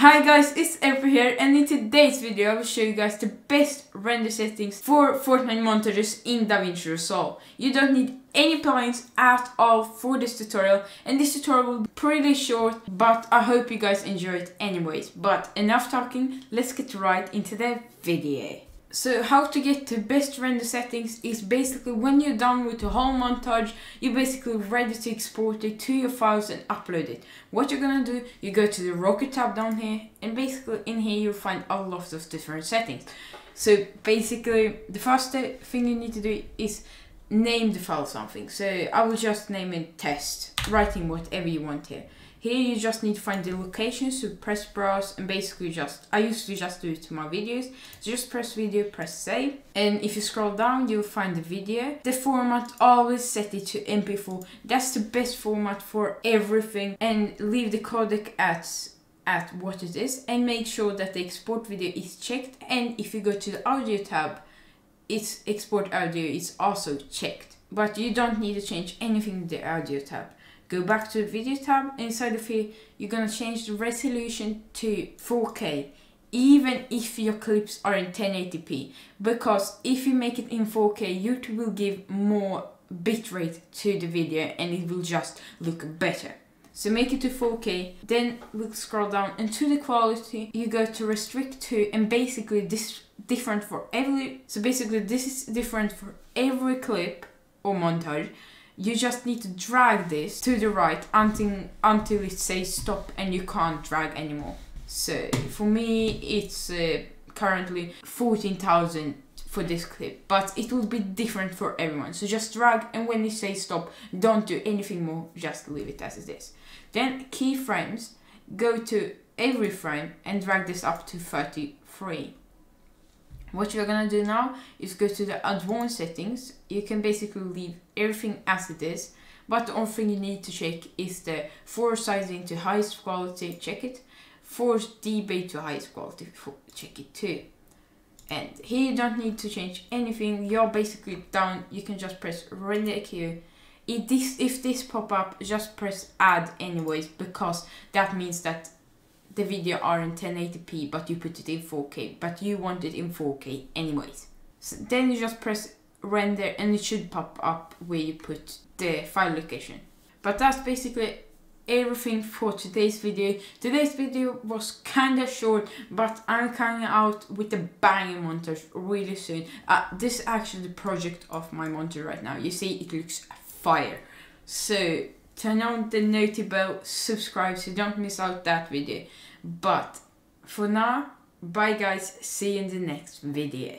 Hi guys, it's Ever here and in today's video I will show you guys the best render settings for Fortnite montages in DaVinci Resolve. You don't need any plugins at all for this tutorial and this tutorial will be pretty short but I hope you guys enjoy it anyways. But enough talking, let's get right into the video. So how to get the best render settings is basically when you're done with the whole montage, you're basically ready to export it to your files and upload it. What you're gonna do, you go to the Rocket tab down here and basically in here you'll find a lot of different settings. So basically the first thing you need to do is name the file something. So I will just name it test, writing whatever you want here. Here you just need to find the location, so press browse and basically just, I used to just do it to my videos. So just press video, press save. And if you scroll down, you'll find the video. The format, always set it to MP4. That's the best format for everything. And leave the codec at at what it is and make sure that the export video is checked and if you go to the audio tab its export audio is also checked but you don't need to change anything in the audio tab Go back to the video tab. Inside of here, you're gonna change the resolution to 4K even if your clips are in 1080p because if you make it in 4K YouTube will give more bitrate to the video and it will just look better. So make it to 4K, then we'll scroll down and to the quality you go to restrict to and basically this different for every, so basically this is different for every clip or montage you just need to drag this to the right until until it says stop and you can't drag anymore. So for me it's uh, currently 14,000 for this clip but it will be different for everyone. So just drag and when you say stop don't do anything more just leave it as it is. Then keyframes go to every frame and drag this up to 33 what you're gonna do now is go to the advanced settings. You can basically leave everything as it is, but the only thing you need to check is the force sizing to highest quality, check it. Force debayer to highest quality, check it too. And here you don't need to change anything, you're basically done. You can just press render here. If this, if this pop up, just press add anyways, because that means that the video are in 1080p but you put it in 4K but you want it in 4K anyways. So then you just press render and it should pop up where you put the file location. But that's basically everything for today's video. Today's video was kinda short, but I'm coming out with a banging montage really soon. Uh, this is actually the project of my montage right now. You see, it looks fire. So turn on the noty bell, subscribe so you don't miss out that video. But for now, bye guys, see you in the next video.